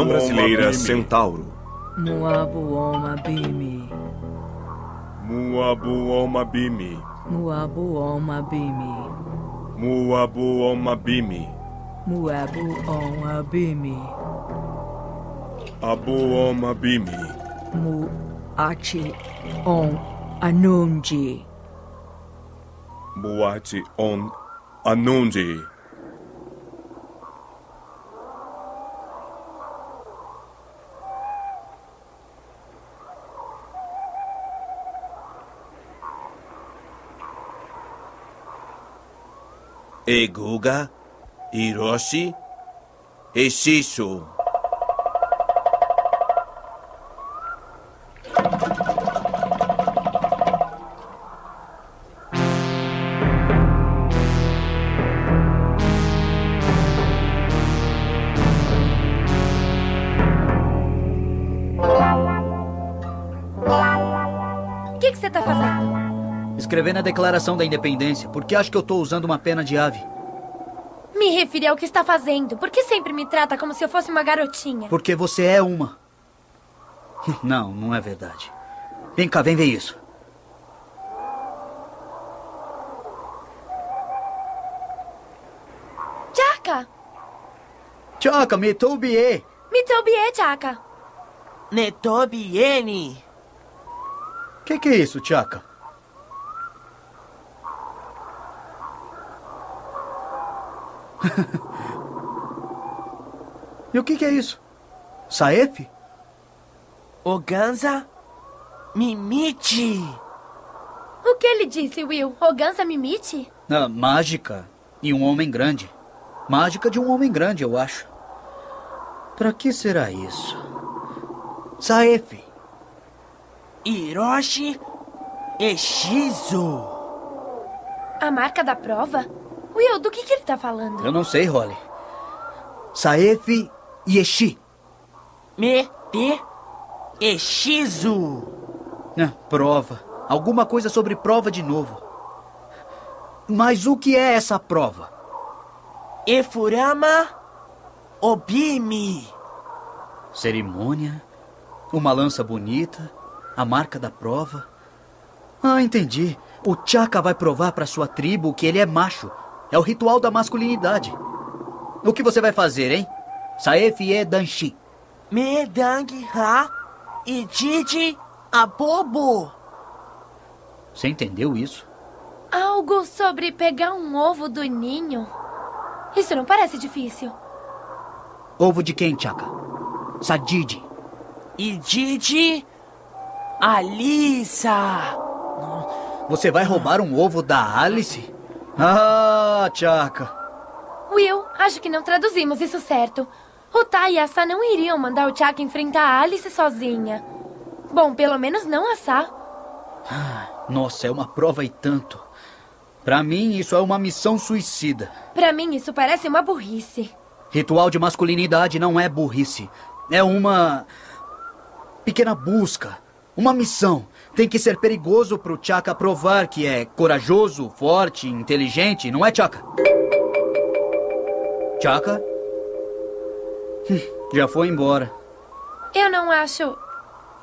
Versão brasileira Centauro. Muabu Oma Bimi. Muabu Oma Bimi. Muabu Oma Bimi. Muabu Oma Bimi. Eguga, Hiroshi e Shishu. Fazendo? Escrevendo a declaração da independência. Por que acha que eu tô usando uma pena de ave? Me referi ao que está fazendo. Por que sempre me trata como se eu fosse uma garotinha? Porque você é uma. Não, não é verdade. Vem cá, vem ver isso. Chaka! Tchoca, me toubie. Me toubie, Chaka. Netobiene. Que que é isso, Tchaka? e o que que é isso? Saef? Oganza. Mimite. O que ele disse, Will? Oganza Mimite? Ah, mágica e um homem grande. Mágica de um homem grande, eu acho. Pra que será isso? Saef. Hiroshi e Shizu. A marca da prova? Will, do que, que ele tá falando? Eu não sei, Holly. Saef Yeshi. Me te e Shizu. Ah, prova. Alguma coisa sobre prova de novo. Mas o que é essa prova? Efurama Obimi. Cerimônia? Uma lança bonita? A marca da prova? Ah, entendi. O Chaka vai provar para sua tribo que ele é macho. É o ritual da masculinidade. O que você vai fazer, hein? Saef e Danshi. Me dang ha e Didi abobo. Você entendeu isso? Algo sobre pegar um ovo do ninho? Isso não parece difícil. Ovo de quem, Chaka? Sadidi. E Didi Alissa. Você vai roubar um ovo da Alice? Ah, Chaka. Will, acho que não traduzimos isso certo. O Tai e a Sa não iriam mandar o Chaka enfrentar a Alice sozinha. Bom, pelo menos não a Sa. Nossa, é uma prova e tanto. Pra mim, isso é uma missão suicida. Pra mim, isso parece uma burrice. Ritual de masculinidade não é burrice. É uma. pequena busca. Uma missão. Tem que ser perigoso pro Chaka provar que é corajoso, forte, inteligente, não é, Chaka? Chaka? Hum, Já foi embora. Eu não acho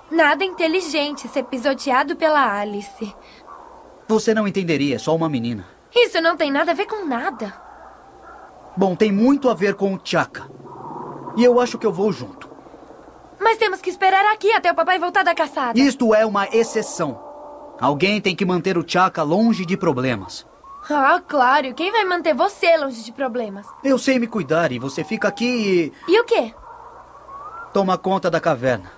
nada inteligente ser pisoteado pela Alice. Você não entenderia, é só uma menina. Isso não tem nada a ver com nada. Bom, tem muito a ver com o Chaka. E eu acho que eu vou junto. Mas temos que esperar aqui até o papai voltar da caçada. Isto é uma exceção. Alguém tem que manter o Chaka longe de problemas. Ah, claro. Quem vai manter você longe de problemas? Eu sei me cuidar e você fica aqui e E o quê? toma conta da caverna.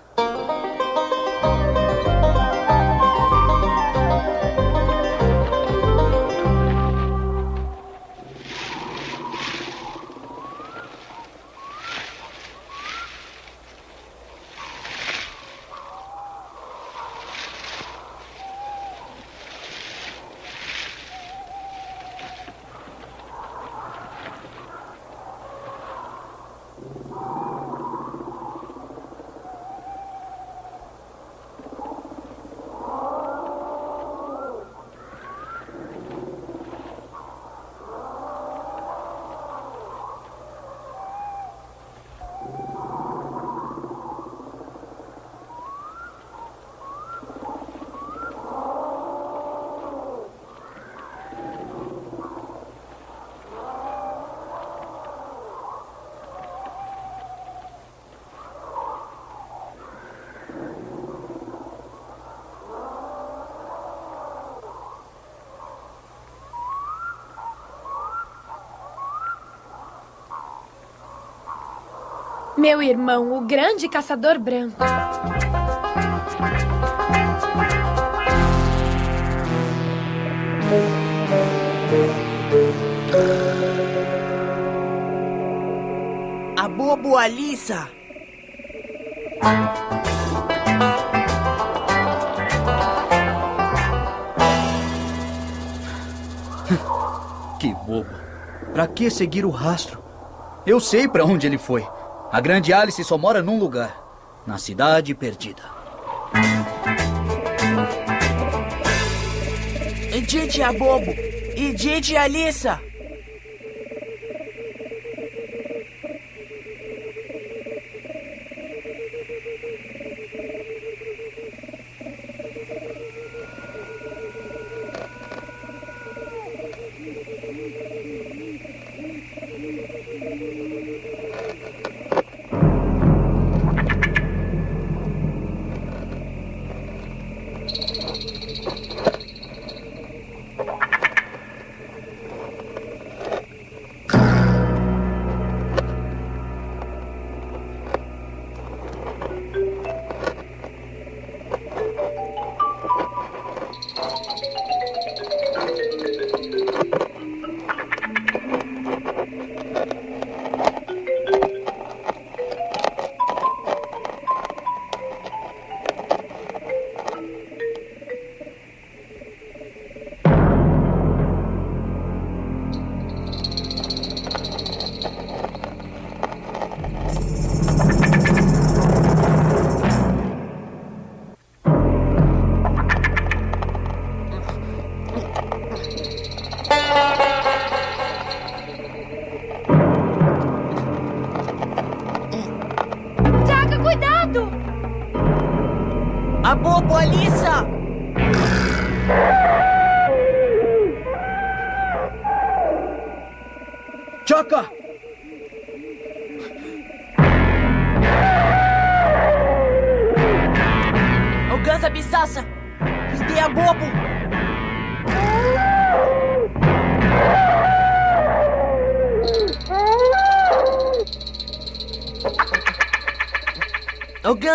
Meu irmão, o grande caçador branco. A Bobo Alissa. Que bobo. Pra que seguir o rastro? Eu sei pra onde ele foi. A grande Alice só mora num lugar. Na cidade perdida. Didi a Bobo. E Didi Alissa. Jaca,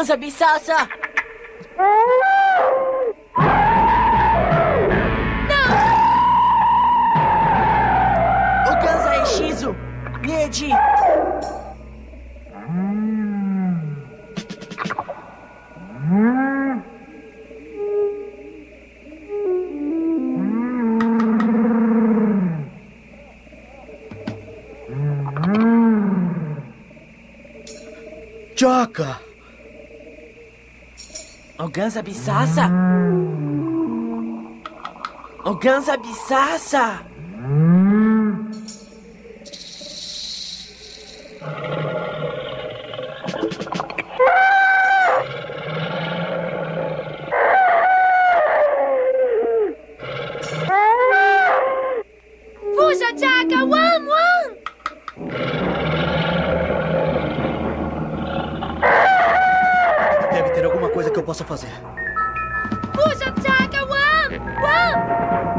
O Gansa Bissassa. O Gansa Hechizo. Nedi. Choca! Gansa Bissassa. O Gansa Bissassa. Fuja, Jaca! Wan, wan! Deve ter alguma coisa que eu possa fazer. Fuja, Jaca! Wan, wan!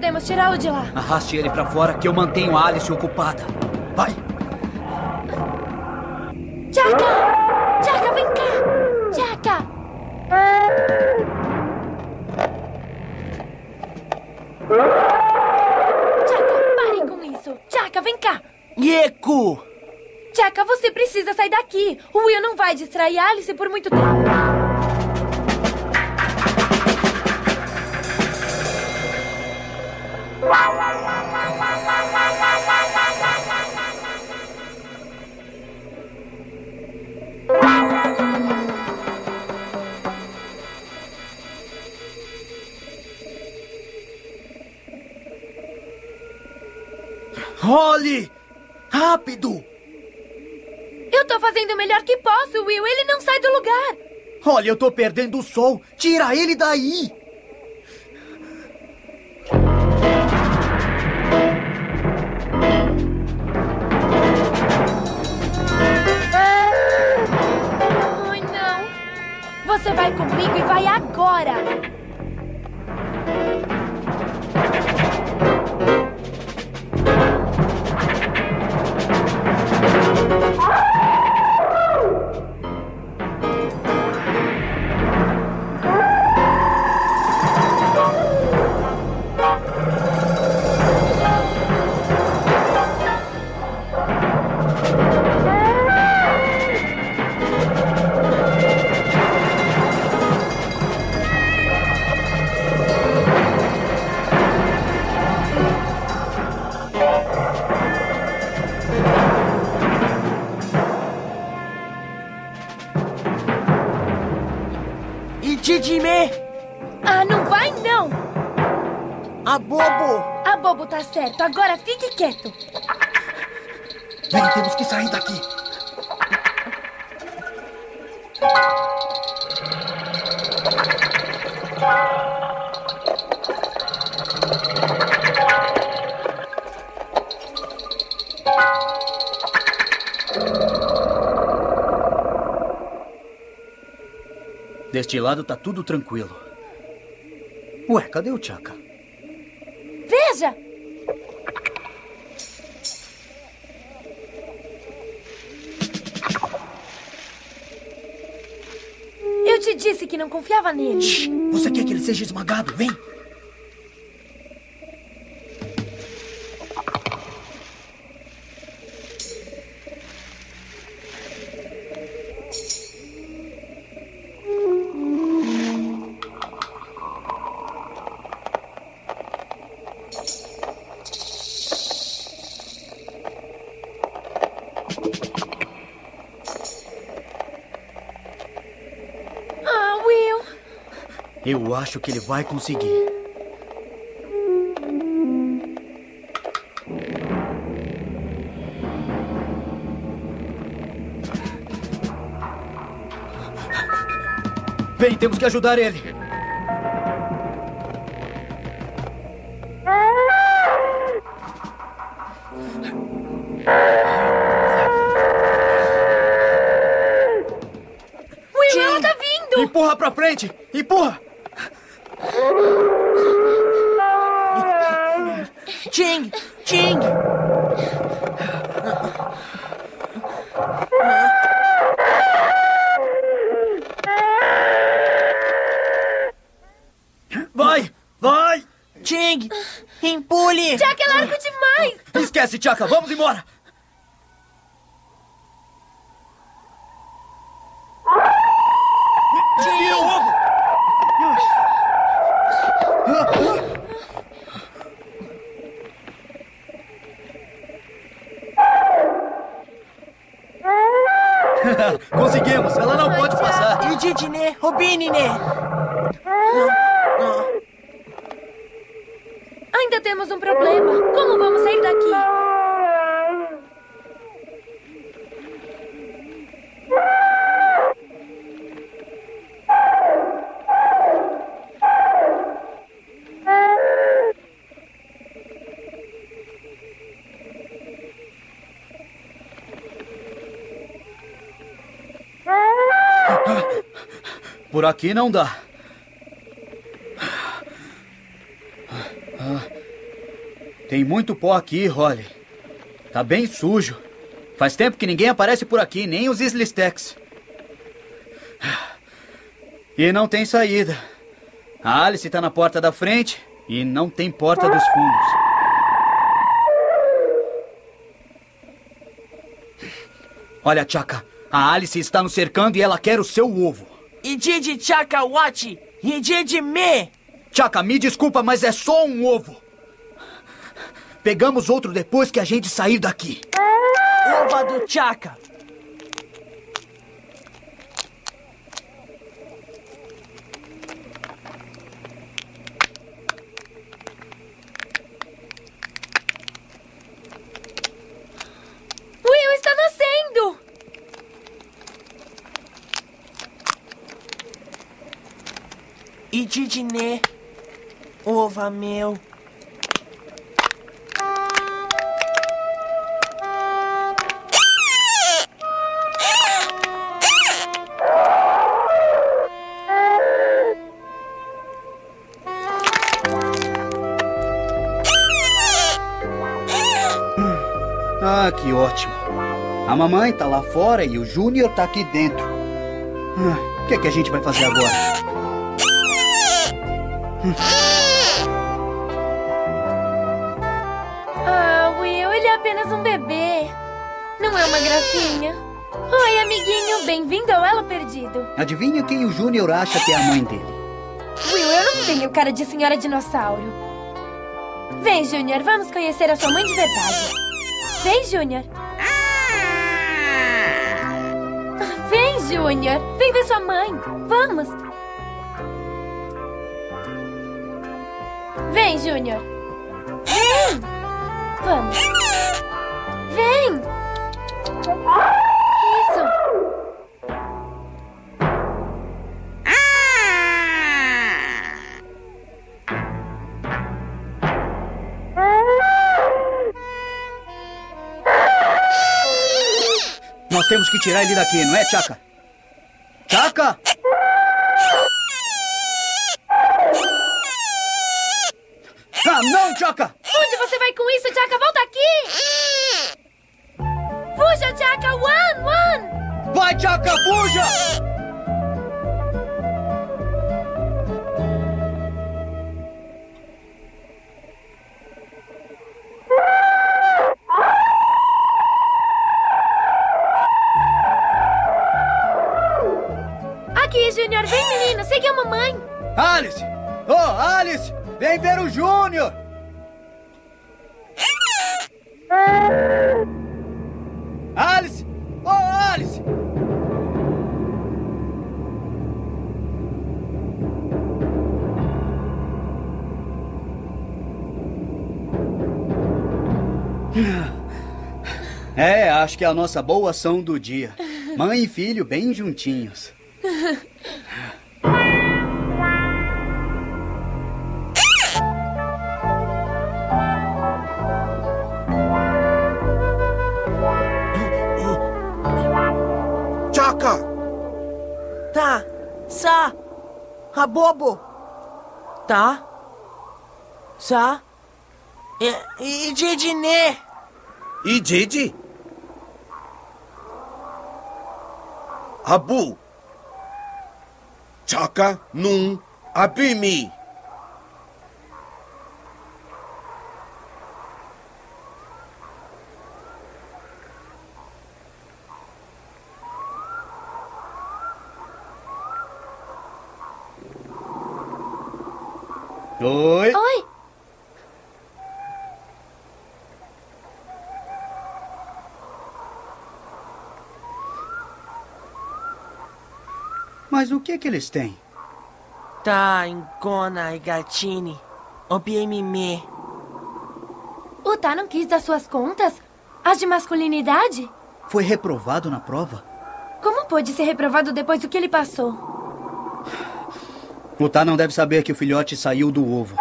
Podemos tirá-lo de lá? Arraste ele pra fora que eu mantenho a Alice ocupada. Vai! Jaca! Jaca, vem cá! Jaca! Jaca, pare com isso! Jaca, vem cá! Yeku. Jaca, você precisa sair daqui! O Will não vai distrair Alice por muito tempo! Holly! Rápido! Eu tô fazendo o melhor que posso, Will. Ele não sai do lugar. Olha, eu tô perdendo o sol. Tira ele daí! Ai, não. Você vai comigo e vai agora. Tá. Agora fique quieto. Vem, temos que sair daqui. Deste lado tá tudo tranquilo. Ué, cadê o Chaka? Não confiava nele. Você quer que ele seja esmagado? Vem! Eu acho que ele vai conseguir. Vem, temos que ajudar ele. Will, ela tá vindo! Empurra pra frente! Empurra! Ching! Ching! Vai! Vai! Ching! Empule! Jack é largo demais! Esquece, Chaka! Vamos embora! ピーにね Por aqui não dá. Tem muito pó aqui, Holly. Tá bem sujo. Faz tempo que ninguém aparece por aqui, nem os Slistex. E não tem saída. A Alice tá na porta da frente e não tem porta dos fundos. Olha, Chaka, a Alice está nos cercando e ela quer o seu ovo. E Didi Chaka Wati! E Didime! Chaka, me desculpa, mas é só um ovo. Pegamos outro depois que a gente sair daqui. Ova do Chaka! e Didinê. Ova meu. Ah, que ótimo. A mamãe tá lá fora e o Júnior tá aqui dentro. Ah, O que, é que a gente vai fazer agora? Ah, Will, ele é apenas um bebê. Não é uma gracinha. Oi, amiguinho, bem-vindo ao Elo Perdido. Adivinha quem o Júnior acha que é a mãe dele? Will, eu não tenho cara de senhora dinossauro. Vem, Júnior, vamos conhecer a sua mãe de verdade. Vem, Júnior. Vem, Júnior. Vem ver sua mãe. Vamos. Vem, Júnior. Vamos. Vem. Isso. Nós temos que tirar ele daqui, não é, Chaka? Chaka! Chaka! Que é a nossa boa ação do dia. Mãe e filho bem juntinhos. Chaka! Tá. Sa. Rabobo. Tá. Sa. E, e Didinê. E Didi? Abu, Chaka num Abimi. Oi! Oi. Mas o que que eles têm? Tá, Engona e Gatini. Obiemime. O Tá não quis dar suas contas? As de masculinidade? Foi reprovado na prova? Como pôde ser reprovado depois do que ele passou? O Tá não deve saber que o filhote saiu do ovo.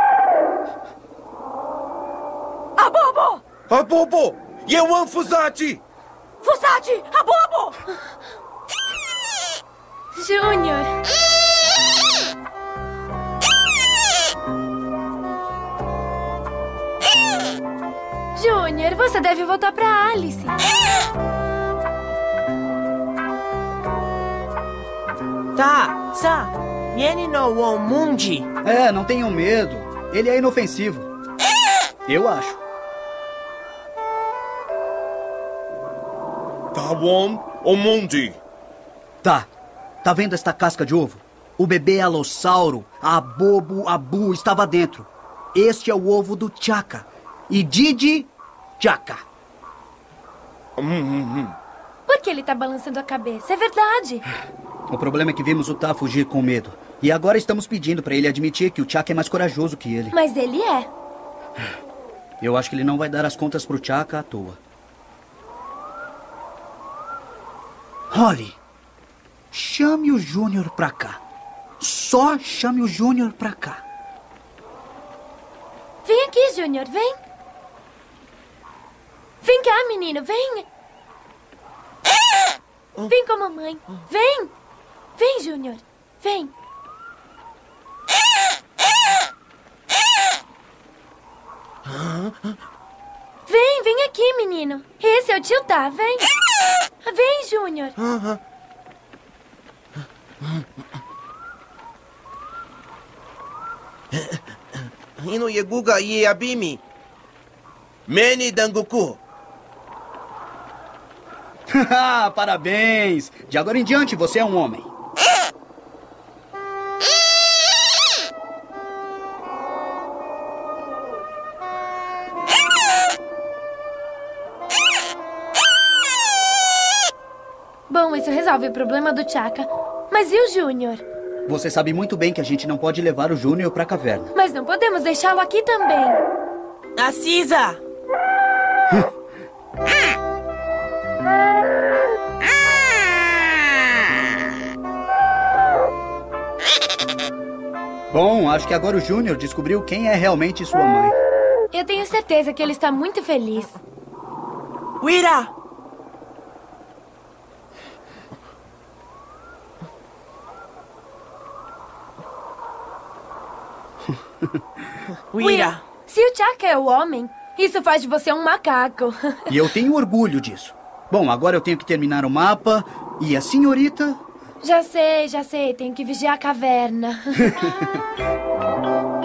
Abobo! Abobo! Yewan Fusati! Fusati! Júnior. Júnior, você deve voltar pra Alice. Tá, Sa. Vieni no Womundi. É, não tenham medo. Ele é inofensivo. Eu acho. Tawon Omundi. Tá. Tá vendo esta casca de ovo? O bebê alossauro, a bobo abu, estava dentro. Este é o ovo do Chaka. E Didi, Chaka. Por que ele tá balançando a cabeça? É verdade. O problema é que vimos o Tá fugir com medo. E agora estamos pedindo para ele admitir que o Chaka é mais corajoso que ele. Mas ele é. Eu acho que ele não vai dar as contas pro Chaka à toa. Holly, chame o Júnior pra cá. Só chame o Júnior pra cá. Vem aqui, Júnior, vem. Vem cá, menino, vem. Vem com a mamãe. Vem. Vem, Júnior. Vem. Vem, vem aqui, menino. Esse é o tio Tá, vem. Vem, Júnior. Hino Yeguga e Abimi. Meni Danguku. Parabéns! De agora em diante você é um homem. Resolve o problema do Chaka. Mas e o Júnior? Você sabe muito bem que a gente não pode levar o Júnior pra caverna. Mas não podemos deixá-lo aqui também. Narcisa! Bom, acho que agora o Júnior descobriu quem é realmente sua mãe. Eu tenho certeza que ele está muito feliz. Wira! Wira! Se o Chaka é o homem, isso faz de você um macaco. E eu tenho orgulho disso. Bom, agora eu tenho que terminar o mapa. E a senhorita? já sei, já sei. Tenho que vigiar a caverna.